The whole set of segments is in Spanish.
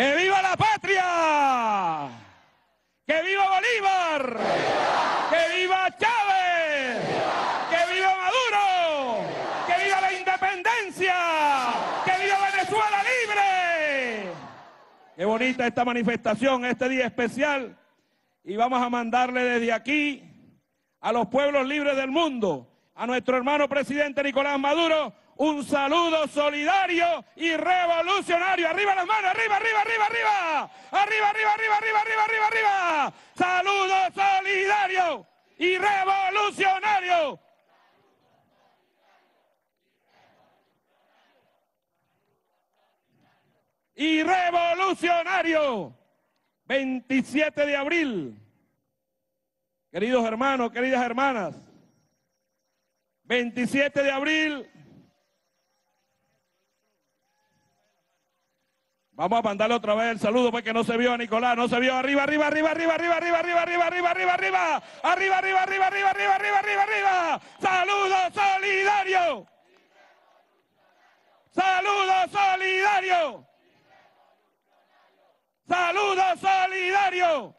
¡Que viva la patria! ¡Que viva Bolívar! ¡Que viva Chávez! ¡Que viva Maduro! ¡Que viva la independencia! ¡Que viva Venezuela libre! Qué bonita esta manifestación, este día especial. Y vamos a mandarle desde aquí a los pueblos libres del mundo, a nuestro hermano presidente Nicolás Maduro, un saludo solidario y revolucionario. Arriba las manos, arriba, arriba, arriba, arriba. Arriba, arriba, arriba, arriba, arriba, arriba, arriba. Saludo solidario y revolucionario. Y revolucionario. 27 de abril. Queridos hermanos, queridas hermanas. 27 de abril Vamos a mandarle otra vez el saludo porque no se vio a Nicolás, no se vio arriba, arriba, arriba, arriba, arriba, arriba, arriba, arriba, arriba, arriba, arriba, arriba, arriba, arriba, arriba, arriba, arriba, arriba, arriba. Saludo solidario. Saludo solidario. Saludo solidario.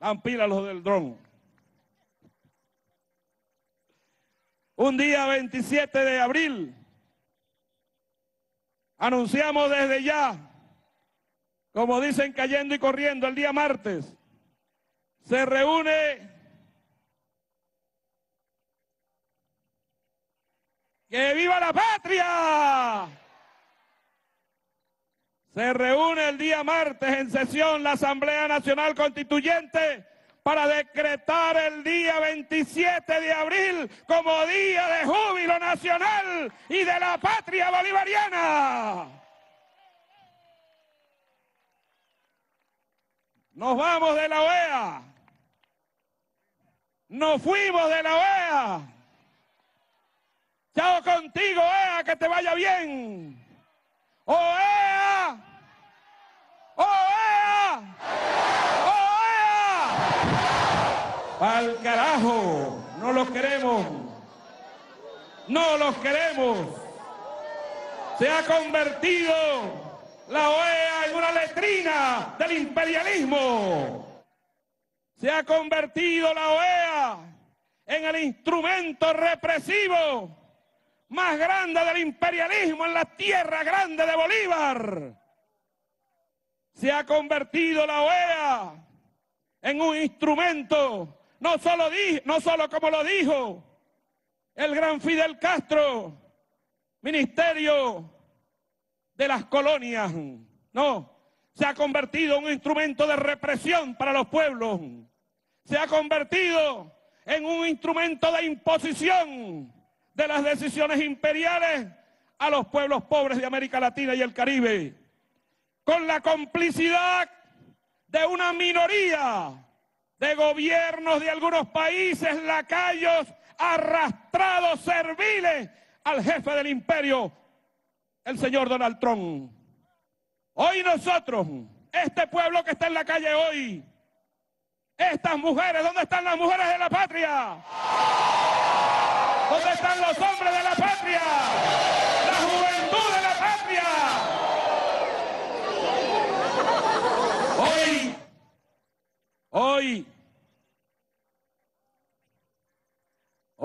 Dan pila los del dron. Un día 27 de abril Anunciamos desde ya, como dicen cayendo y corriendo, el día martes, se reúne ¡Que viva la patria! Se reúne el día martes en sesión la Asamblea Nacional Constituyente para decretar el día 27 de abril como día de júbilo nacional y de la patria bolivariana. Nos vamos de la OEA. Nos fuimos de la OEA. Chao contigo, OEA, que te vaya bien. OEA. OEA. Al carajo, no los queremos. No los queremos. Se ha convertido la OEA en una letrina del imperialismo. Se ha convertido la OEA en el instrumento represivo más grande del imperialismo en la tierra grande de Bolívar. Se ha convertido la OEA en un instrumento no solo, no solo como lo dijo el gran Fidel Castro, ministerio de las colonias, no, se ha convertido en un instrumento de represión para los pueblos, se ha convertido en un instrumento de imposición de las decisiones imperiales a los pueblos pobres de América Latina y el Caribe, con la complicidad de una minoría de gobiernos de algunos países lacayos arrastrados serviles al jefe del imperio, el señor Donald Trump. Hoy nosotros, este pueblo que está en la calle hoy, estas mujeres, ¿dónde están las mujeres de la patria? ¿Dónde están los hombres de la patria? La juventud de la patria. Hoy, hoy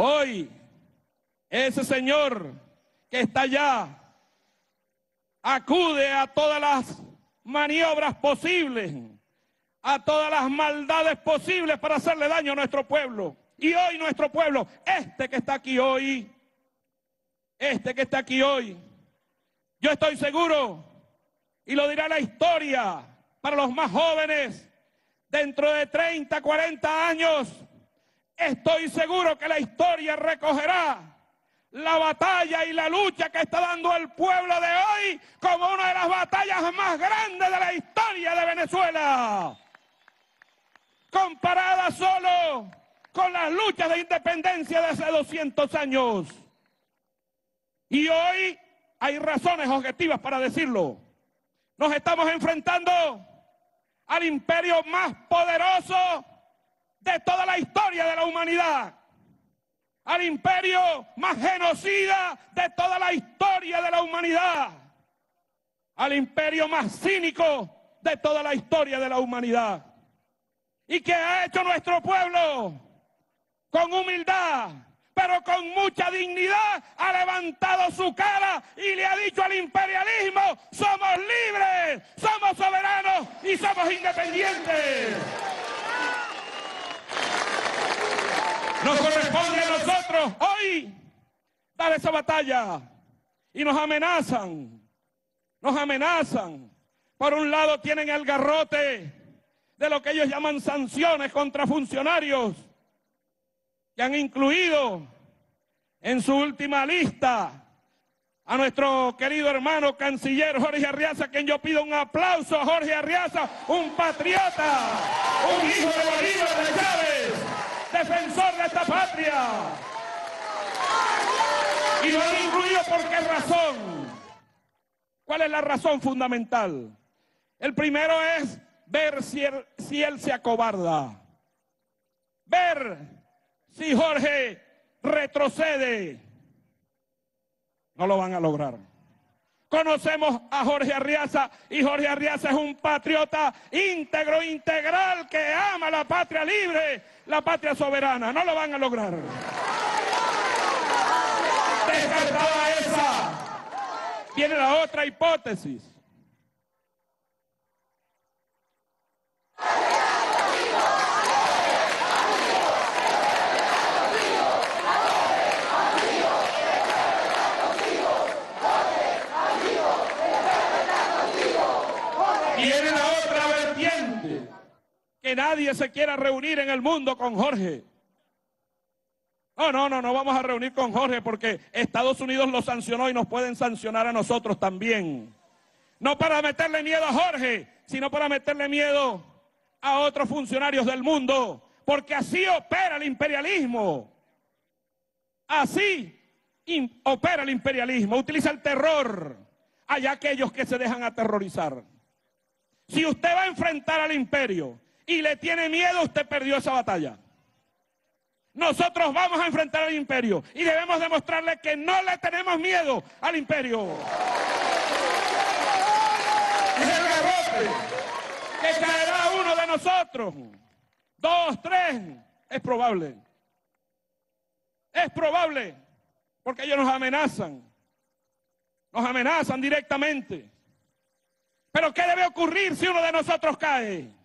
Hoy, ese señor que está allá acude a todas las maniobras posibles, a todas las maldades posibles para hacerle daño a nuestro pueblo. Y hoy nuestro pueblo, este que está aquí hoy, este que está aquí hoy, yo estoy seguro, y lo dirá la historia para los más jóvenes, dentro de 30, 40 años, Estoy seguro que la historia recogerá la batalla y la lucha que está dando el pueblo de hoy como una de las batallas más grandes de la historia de Venezuela. Comparada solo con las luchas de independencia de hace 200 años. Y hoy hay razones objetivas para decirlo. Nos estamos enfrentando al imperio más poderoso de toda la historia de la humanidad, al imperio más genocida de toda la historia de la humanidad. al imperio más cínico de toda la historia de la humanidad. ¿Y que ha hecho nuestro pueblo? Con humildad, pero con mucha dignidad, ha levantado su cara y le ha dicho al imperialismo, somos libres, somos soberanos y somos independientes. Nos corresponde a nosotros hoy dar esa batalla y nos amenazan, nos amenazan. Por un lado tienen el garrote de lo que ellos llaman sanciones contra funcionarios que han incluido en su última lista a nuestro querido hermano canciller Jorge Arriaza, quien yo pido un aplauso a Jorge Arriaza, un patriota, un hijo de Bolívar de Chávez, defensor de esta patria. Y lo han incluido por qué razón. ¿Cuál es la razón fundamental? El primero es ver si él se acobarda. Ver si Jorge retrocede. No lo van a lograr. Conocemos a Jorge Arriaza y Jorge Arriaza es un patriota íntegro, integral, que ama la patria libre, la patria soberana. No lo van a lograr. Descartada esa, viene la otra hipótesis. Viene la otra vertiente, que nadie se quiera reunir en el mundo con Jorge. No, no, no, no vamos a reunir con Jorge porque Estados Unidos lo sancionó y nos pueden sancionar a nosotros también. No para meterle miedo a Jorge, sino para meterle miedo a otros funcionarios del mundo, porque así opera el imperialismo. Así opera el imperialismo, utiliza el terror. Hay aquellos que se dejan aterrorizar. Si usted va a enfrentar al imperio y le tiene miedo, usted perdió esa batalla. Nosotros vamos a enfrentar al imperio y debemos demostrarle que no le tenemos miedo al imperio. Es el garrote que caerá uno de nosotros. Dos, tres. Es probable. Es probable. Porque ellos nos amenazan. Nos amenazan directamente. Pero ¿qué debe ocurrir si uno de nosotros cae?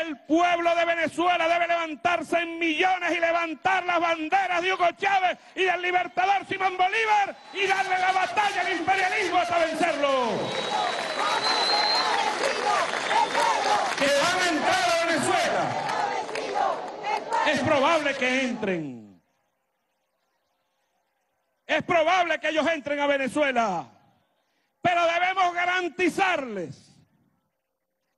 El pueblo de Venezuela debe levantarse en millones y levantar las banderas de Hugo Chávez y del libertador Simón Bolívar y darle la batalla al imperialismo hasta vencerlo. Que van a entrar a Venezuela. Es probable que entren. Es probable que ellos entren a Venezuela. Pero debemos garantizarles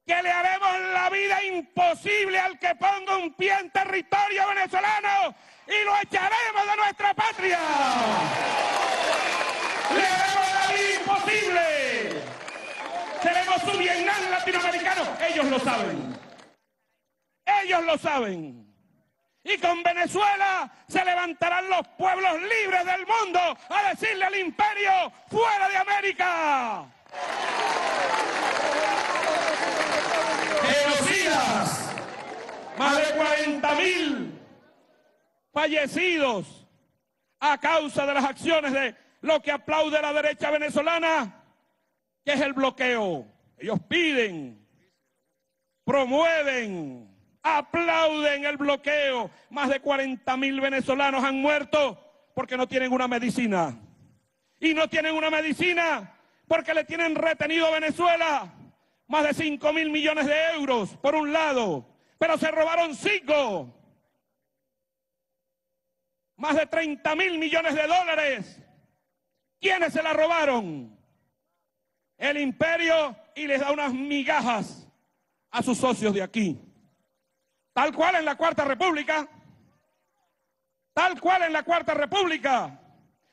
que le haremos la vida imposible al que ponga un pie en territorio venezolano y lo echaremos de nuestra patria. Le haremos la vida imposible. Seremos su Vietnam latinoamericano. Ellos lo saben. Ellos lo saben. Y con Venezuela se levantarán los pueblos libres del mundo a decirle al imperio fuera de América. Genocidas, más de 40 mil fallecidos a causa de las acciones de lo que aplaude la derecha venezolana, que es el bloqueo. Ellos piden, promueven, aplauden el bloqueo. Más de 40 mil venezolanos han muerto porque no tienen una medicina. Y no tienen una medicina porque le tienen retenido a Venezuela más de 5 mil millones de euros, por un lado, pero se robaron cinco. Más de 30 mil millones de dólares. ¿Quiénes se la robaron? El imperio y les da unas migajas a sus socios de aquí. Tal cual en la Cuarta República. Tal cual en la Cuarta República.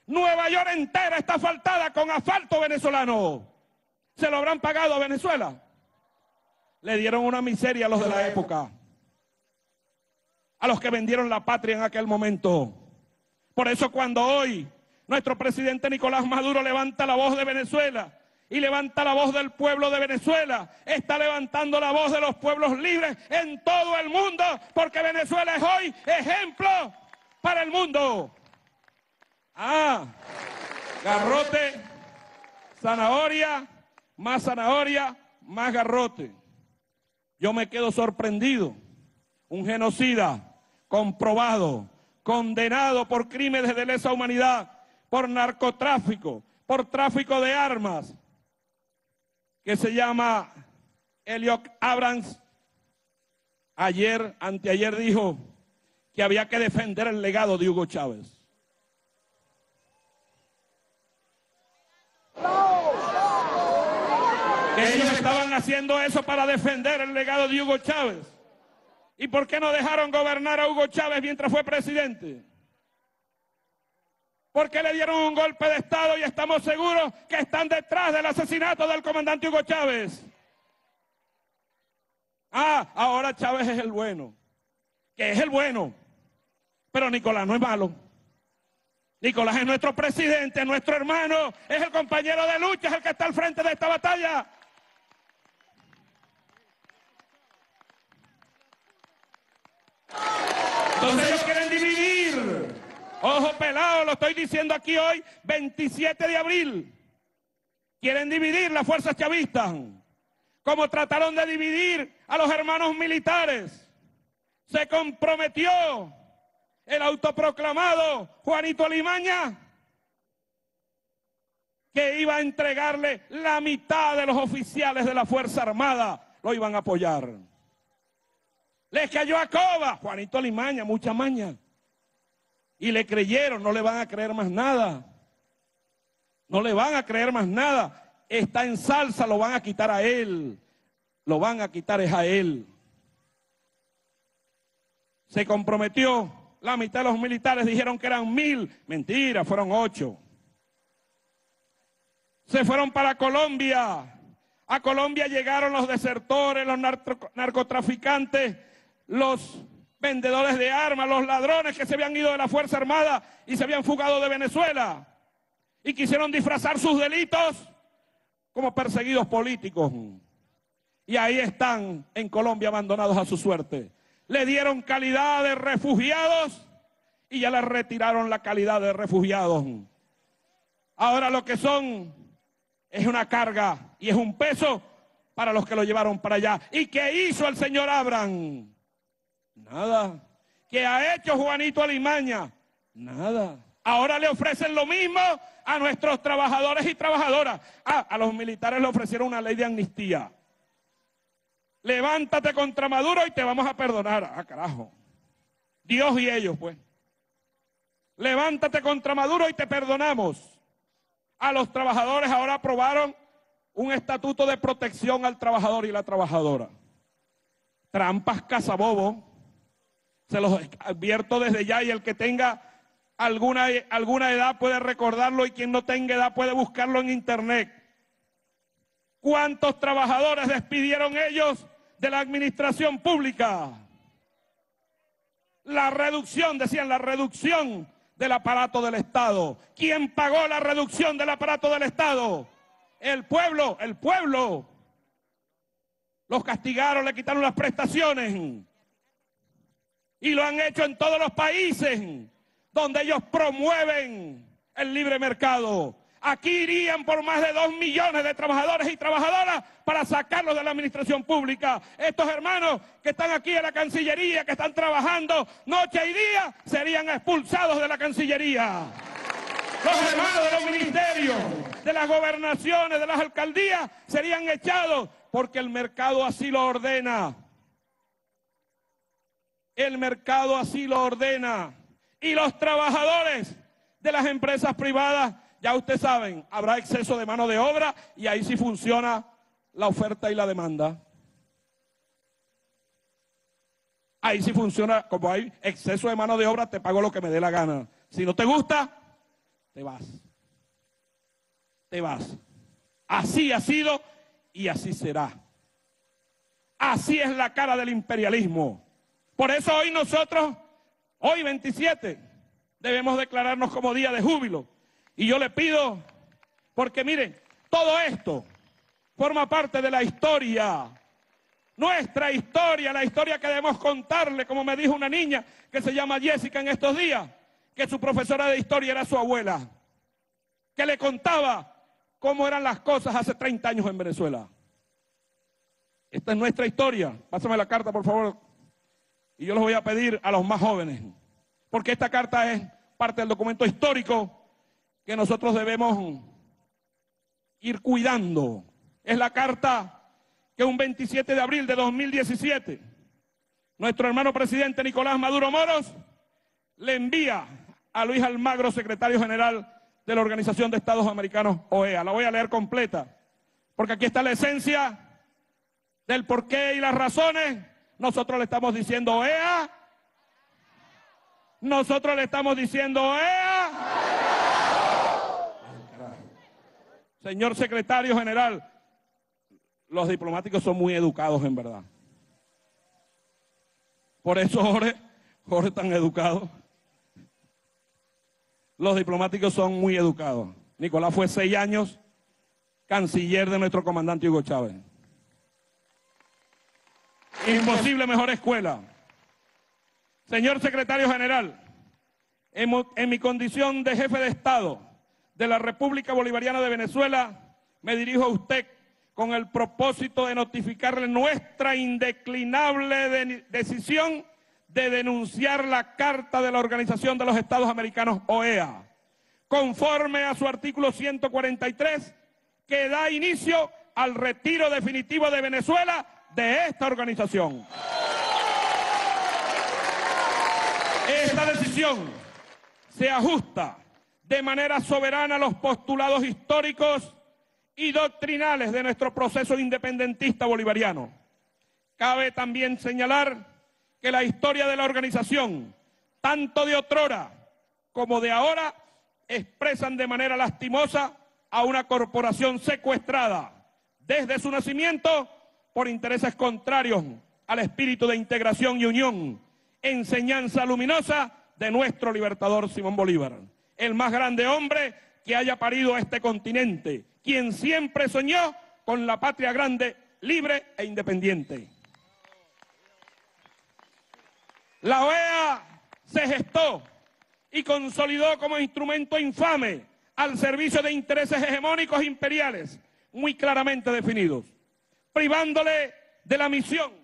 Nueva York entera está asfaltada con asfalto venezolano. ¿Se lo habrán pagado a Venezuela? Le dieron una miseria a los de la época. A los que vendieron la patria en aquel momento. Por eso cuando hoy nuestro presidente Nicolás Maduro levanta la voz de Venezuela y levanta la voz del pueblo de Venezuela. Está levantando la voz de los pueblos libres en todo el mundo, porque Venezuela es hoy ejemplo para el mundo. Ah, garrote, zanahoria, más zanahoria, más garrote. Yo me quedo sorprendido. Un genocida comprobado, condenado por crímenes de lesa humanidad, por narcotráfico, por tráfico de armas, que se llama Eliot Abrams, ayer, anteayer dijo que había que defender el legado de Hugo Chávez. Ellos estaban haciendo eso para defender el legado de Hugo Chávez. ¿Y por qué no dejaron gobernar a Hugo Chávez mientras fue presidente? Porque le dieron un golpe de Estado y estamos seguros que están detrás del asesinato del comandante Hugo Chávez. Ah, ahora Chávez es el bueno. Que es el bueno. Pero Nicolás no es malo. Nicolás es nuestro presidente, nuestro hermano, es el compañero de lucha, es el que está al frente de esta batalla. Entonces ellos quieren dividir. Ojo pelado, lo estoy diciendo aquí hoy, 27 de abril. Quieren dividir las fuerzas chavistas. Como trataron de dividir a los hermanos militares. Se comprometió el autoproclamado Juanito Alimaña que iba a entregarle la mitad de los oficiales de la Fuerza Armada. Lo iban a apoyar. Les cayó a coba. Juanito Alimaña, mucha maña. Y le creyeron, no le van a creer más nada. No le van a creer más nada. Está en salsa, lo van a quitar a él. Lo van a quitar es a él. Se comprometió. La mitad de los militares dijeron que eran mil. Mentira, fueron ocho. Se fueron para Colombia. A Colombia llegaron los desertores, los narcotraficantes los vendedores de armas, los ladrones que se habían ido de la Fuerza Armada y se habían fugado de Venezuela y quisieron disfrazar sus delitos como perseguidos políticos. Y ahí están en Colombia abandonados a su suerte. Le dieron calidad de refugiados y ya les retiraron la calidad de refugiados. Ahora lo que son es una carga y es un peso para los que lo llevaron para allá. ¿Y qué hizo el señor Abraham? Nada. ¿Qué ha hecho Juanito Alimaña? Nada. Ahora le ofrecen lo mismo a nuestros trabajadores y trabajadoras. Ah, a los militares le ofrecieron una ley de amnistía. Levántate contra Maduro y te vamos a perdonar. Ah, carajo. Dios y ellos, pues. Levántate contra Maduro y te perdonamos. A los trabajadores ahora aprobaron un estatuto de protección al trabajador y la trabajadora. Trampas cazabobo se los advierto desde ya y el que tenga alguna, alguna edad puede recordarlo y quien no tenga edad puede buscarlo en internet. ¿Cuántos trabajadores despidieron ellos de la administración pública? La reducción, decían, la reducción del aparato del Estado. ¿Quién pagó la reducción del aparato del Estado? El pueblo, el pueblo. Los castigaron, le quitaron las prestaciones. Y lo han hecho en todos los países donde ellos promueven el libre mercado. Aquí irían por más de dos millones de trabajadores y trabajadoras para sacarlos de la administración pública. Estos hermanos que están aquí en la Cancillería, que están trabajando noche y día, serían expulsados de la Cancillería. Los hermanos de los ministerios, de las gobernaciones, de las alcaldías, serían echados porque el mercado así lo ordena. El mercado así lo ordena. Y los trabajadores de las empresas privadas, ya ustedes saben, habrá exceso de mano de obra y ahí sí funciona la oferta y la demanda. Ahí sí funciona, como hay exceso de mano de obra, te pago lo que me dé la gana. Si no te gusta, te vas. Te vas. Así ha sido y así será. Así es la cara del imperialismo. Por eso hoy nosotros, hoy 27, debemos declararnos como día de júbilo. Y yo le pido, porque miren, todo esto forma parte de la historia, nuestra historia, la historia que debemos contarle, como me dijo una niña que se llama Jessica en estos días, que su profesora de historia era su abuela, que le contaba cómo eran las cosas hace 30 años en Venezuela. Esta es nuestra historia. Pásame la carta, por favor. Y yo les voy a pedir a los más jóvenes, porque esta carta es parte del documento histórico que nosotros debemos ir cuidando. Es la carta que un 27 de abril de 2017 nuestro hermano presidente Nicolás Maduro Moros le envía a Luis Almagro, secretario general de la Organización de Estados Americanos, OEA. La voy a leer completa, porque aquí está la esencia del porqué y las razones. Nosotros le estamos diciendo OEA. Nosotros le estamos diciendo OEA. Señor secretario general, los diplomáticos son muy educados en verdad. Por eso Jorge, Jorge tan educado. Los diplomáticos son muy educados. Nicolás fue seis años canciller de nuestro comandante Hugo Chávez. Imposible mejor escuela. Señor secretario general, en, mi condición de jefe de Estado de la República Bolivariana de Venezuela, me dirijo a usted con el propósito de notificarle nuestra indeclinable de decisión de denunciar la Carta de la Organización de los Estados Americanos, OEA, conforme a su artículo 143, que da inicio al retiro definitivo de Venezuela de esta organización. Esta decisión se ajusta de manera soberana a los postulados históricos y doctrinales de nuestro proceso independentista bolivariano. Cabe también señalar que la historia de la organización, tanto de otrora como de ahora, expresan de manera lastimosa a una corporación secuestrada desde su nacimiento por intereses contrarios al espíritu de integración y unión, enseñanza luminosa de nuestro libertador Simón Bolívar, el más grande hombre que haya parido este continente, quien siempre soñó con la patria grande, libre e independiente. La OEA se gestó y consolidó como instrumento infame al servicio de intereses hegemónicos imperiales muy claramente definidos, privándole de la misión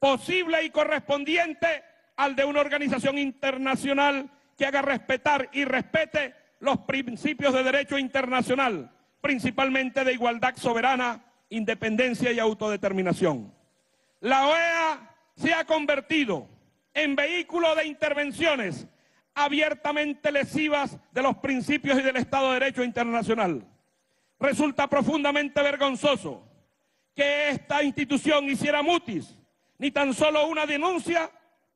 posible y correspondiente al de una organización internacional que haga respetar y respete los principios de derecho internacional, principalmente de igualdad soberana, independencia y autodeterminación. La OEA se ha convertido en vehículo de intervenciones abiertamente lesivas de los principios y del Estado de Derecho internacional. Resulta profundamente vergonzoso que esta institución hiciera mutis, ni tan solo una denuncia,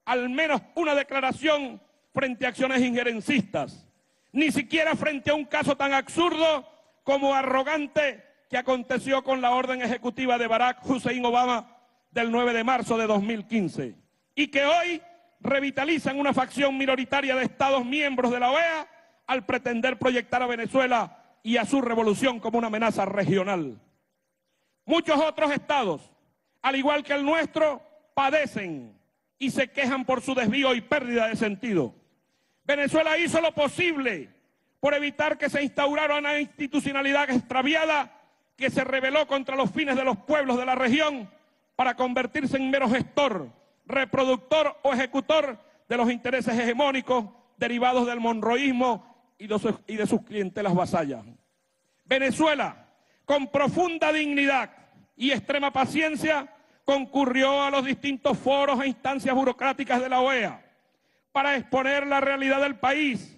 al menos una declaración frente a acciones injerencistas ni siquiera frente a un caso tan absurdo como arrogante que aconteció con la orden ejecutiva de Barack Hussein Obama del 9 de marzo de 2015 y que hoy revitalizan una facción minoritaria de Estados miembros de la OEA al pretender proyectar a Venezuela y a su revolución como una amenaza regional. Muchos otros estados, al igual que el nuestro, padecen y se quejan por su desvío y pérdida de sentido. Venezuela hizo lo posible por evitar que se instaurara una institucionalidad extraviada que se rebeló contra los fines de los pueblos de la región para convertirse en mero gestor, reproductor o ejecutor de los intereses hegemónicos derivados del monroísmo y de sus, y de clientelas vasallas. Venezuela, con profunda dignidad y extrema paciencia, concurrió a los distintos foros e instancias burocráticas de la OEA para exponer la realidad del país,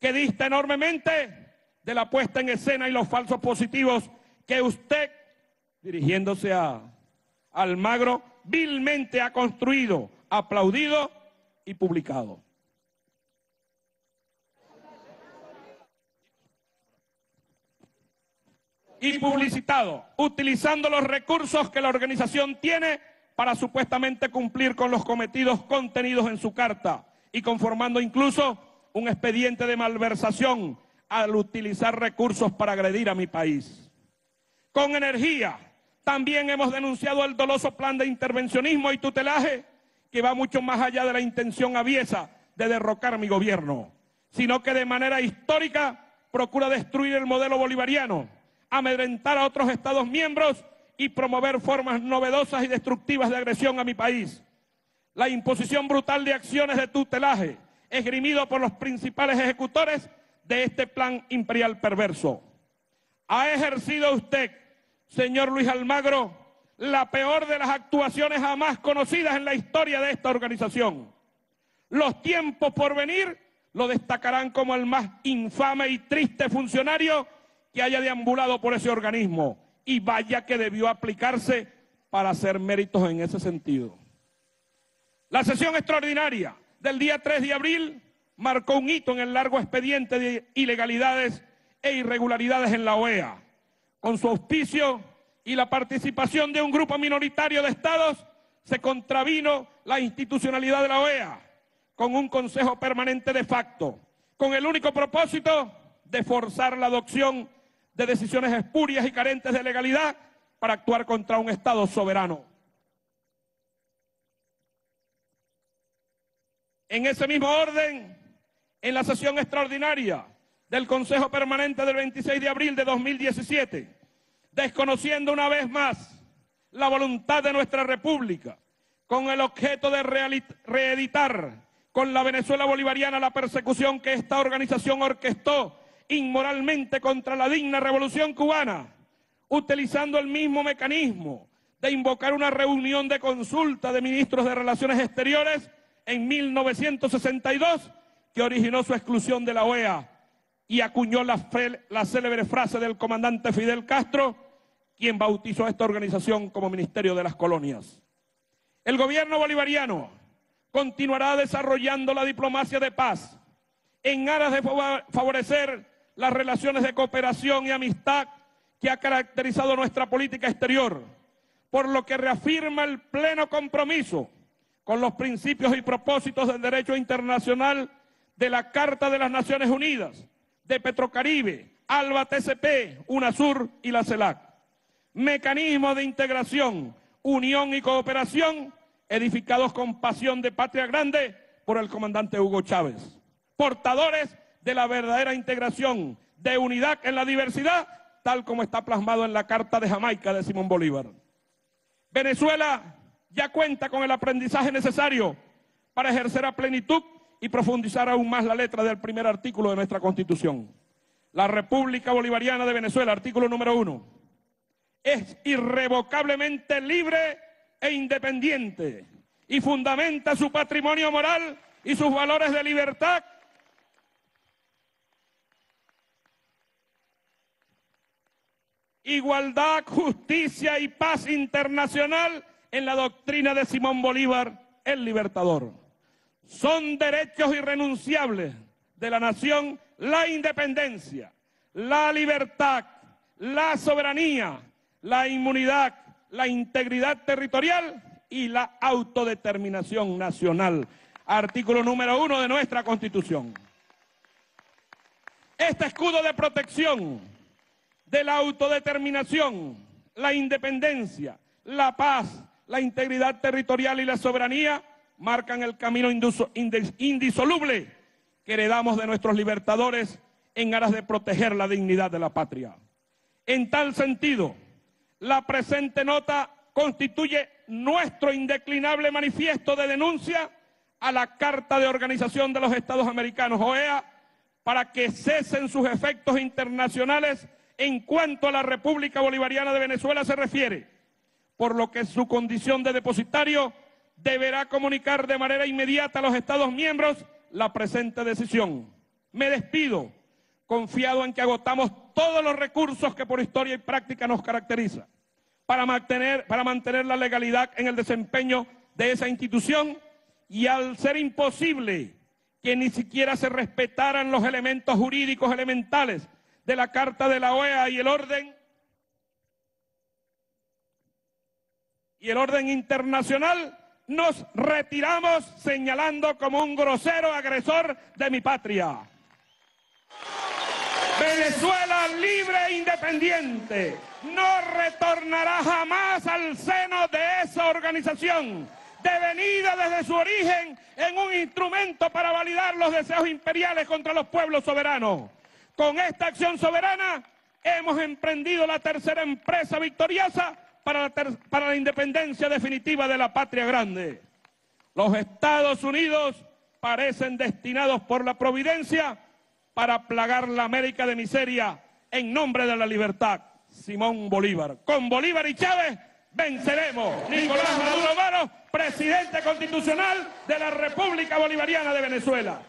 que dista enormemente de la puesta en escena y los falsos positivos que usted, dirigiéndose a Almagro, vilmente ha construido, aplaudido y publicado. Y publicitado, utilizando los recursos que la organización tiene para supuestamente cumplir con los cometidos contenidos en su carta y conformando incluso un expediente de malversación al utilizar recursos para agredir a mi país. Con energía, también hemos denunciado el doloso plan de intervencionismo y tutelaje que va mucho más allá de la intención aviesa de derrocar mi gobierno, sino que de manera histórica procura destruir el modelo bolivariano, amedrentar a otros Estados miembros y promover formas novedosas y destructivas de agresión a mi país. La imposición brutal de acciones de tutelaje, esgrimido por los principales ejecutores de este plan imperial perverso. Ha ejercido usted, señor Luis Almagro, la peor de las actuaciones jamás conocidas en la historia de esta organización. Los tiempos por venir lo destacarán como el más infame y triste funcionario que haya deambulado por ese organismo. Y vaya que debió aplicarse para hacer méritos en ese sentido. La sesión extraordinaria del día 3 de abril marcó un hito en el largo expediente de ilegalidades e irregularidades en la OEA. Con su auspicio y la participación de un grupo minoritario de estados, se contravino la institucionalidad de la OEA con un Consejo Permanente de facto, con el único propósito de forzar la adopción de decisiones espurias y carentes de legalidad para actuar contra un Estado soberano. En ese mismo orden, en la sesión extraordinaria del Consejo Permanente del 26 de abril de 2017, desconociendo una vez más la voluntad de nuestra República, con el objeto de reeditar con la Venezuela bolivariana la persecución que esta organización orquestó inmoralmente contra la digna revolución cubana, utilizando el mismo mecanismo de invocar una reunión de consulta de ministros de Relaciones Exteriores en 1962 que originó su exclusión de la OEA y acuñó la, la célebre frase del comandante Fidel Castro, quien bautizó esta organización como Ministerio de las Colonias. El gobierno bolivariano continuará desarrollando la diplomacia de paz en aras de favorecer las relaciones de cooperación y amistad que ha caracterizado nuestra política exterior, por lo que reafirma el pleno compromiso con los principios y propósitos del derecho internacional de la Carta de las Naciones Unidas, de Petrocaribe, ALBA TCP, UNASUR y la CELAC. Mecanismos de integración, unión y cooperación edificados con pasión de patria grande por el comandante Hugo Chávez, portadores de la verdadera integración, de unidad en la diversidad, tal como está plasmado en la Carta de Jamaica de Simón Bolívar. Venezuela ya cuenta con el aprendizaje necesario para ejercer a plenitud y profundizar aún más la letra del primer artículo de nuestra Constitución. La República Bolivariana de Venezuela, artículo número uno, es irrevocablemente libre e independiente y fundamenta su patrimonio moral y sus valores de libertad igualdad, justicia y paz internacional en la doctrina de Simón Bolívar, el libertador. Son derechos irrenunciables de la nación la independencia, la libertad, la soberanía, la inmunidad, la integridad territorial y la autodeterminación nacional. Artículo número uno de nuestra Constitución. Este escudo de protección de la autodeterminación, la independencia, la paz, la integridad territorial y la soberanía marcan el camino indisoluble que heredamos de nuestros libertadores en aras de proteger la dignidad de la patria. En tal sentido, la presente nota constituye nuestro indeclinable manifiesto de denuncia a la Carta de Organización de los Estados Americanos, OEA, para que cesen sus efectos internacionales en cuanto a la República Bolivariana de Venezuela se refiere, por lo que su condición de depositario deberá comunicar de manera inmediata a los Estados miembros la presente decisión. Me despido, confiado en que agotamos todos los recursos que por historia y práctica nos caracteriza para mantener, para mantener la legalidad en el desempeño de esa institución y al ser imposible que ni siquiera se respetaran los elementos jurídicos elementales de la Carta de la OEA y el orden y el orden internacional, nos retiramos señalando como un grosero agresor de mi patria. Venezuela libre e independiente no retornará jamás al seno de esa organización, devenida desde su origen en un instrumento para validar los deseos imperiales contra los pueblos soberanos. Con esta acción soberana hemos emprendido la tercera empresa victoriosa para la, independencia definitiva de la patria grande. Los Estados Unidos parecen destinados por la providencia para plagar la América de miseria en nombre de la libertad. Simón Bolívar. Con Bolívar y Chávez venceremos. Nicolás Maduro presidente constitucional de la República Bolivariana de Venezuela.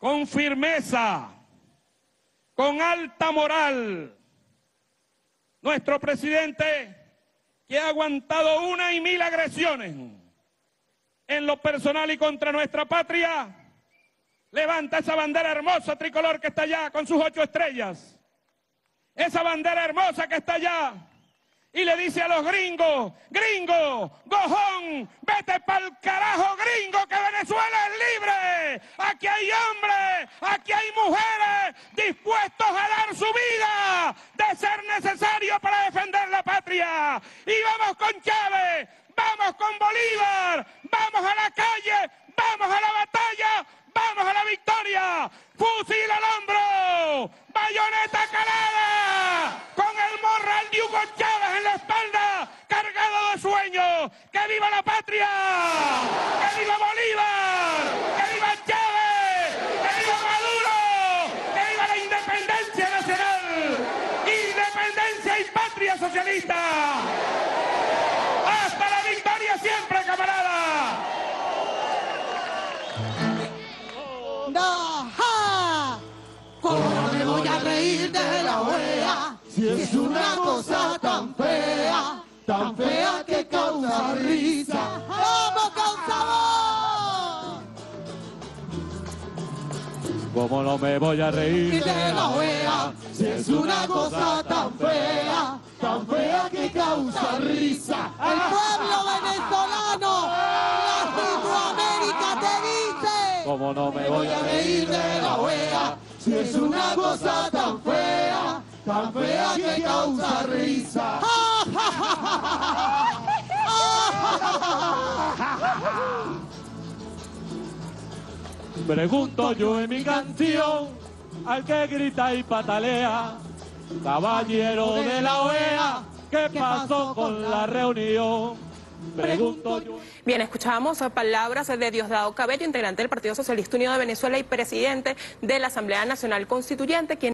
Con firmeza, con alta moral. Nuestro presidente, que ha aguantado una y mil agresiones en lo personal y contra nuestra patria, levanta esa bandera hermosa tricolor que está allá con sus ocho estrellas. Esa bandera hermosa que está allá y le dice a los gringos, gringo, gojón, vete pa'l carajo gringo, que Venezuela es libre. Aquí hay hombres, aquí hay mujeres ¿Cómo no me voy a Y reír de la OEA, si es una cosa tan fea, tan fea que causa risa. El pueblo venezolano, Latinoamérica te dice. ¿Cómo no me voy a reír reír de la OEA, si es una cosa tan fea, tan fea que causa risa. Pregunto yo en mi canción al que grita y patalea, caballero de la OEA, ¿qué pasó con la reunión? Pregunto yo. Bien, escuchábamos palabras de Diosdado Cabello, integrante del Partido Socialista Unido de Venezuela y presidente de la Asamblea Nacional Constituyente, quien